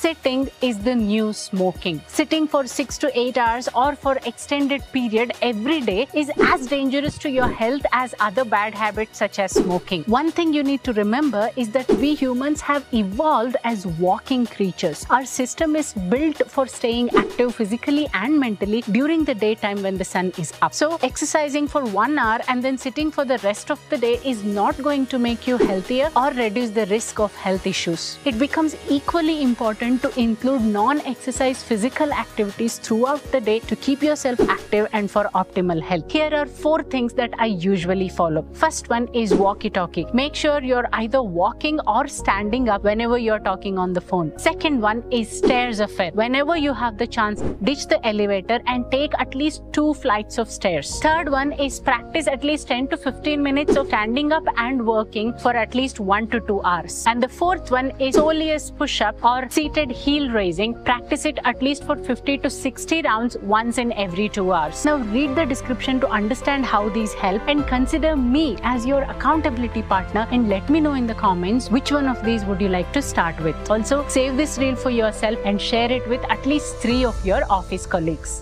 Sitting is the new smoking. Sitting for 6 to 8 hours or for extended period every day is as dangerous to your health as other bad habits such as smoking. One thing you need to remember is that we humans have evolved as walking creatures. Our system is built for staying active physically and mentally during the daytime when the sun is up. So exercising for 1 hour and then sitting for the rest of the day is not going to make you healthier or reduce the risk of health issues. It becomes equally important to include non-exercise physical activities throughout the day to keep yourself active and for optimal health. Here are four things that I usually follow. First one is walkie-talkie. Make sure you're either walking or standing up whenever you're talking on the phone. Second one is stairs affair. Whenever you have the chance, ditch the elevator and take at least two flights of stairs. Third one is practice at least 10 to 15 minutes of standing up and working for at least 1 to 2 hours. And the fourth one is soleus push-up or seated heel raising. Practice it at least for 50 to 60 rounds once in every 2 hours. Now read the description to understand how these help and consider me as your accountability partner and let me know in the comments which one of these would you like to start with. Also save this reel for yourself and share it with at least 3 of your office colleagues.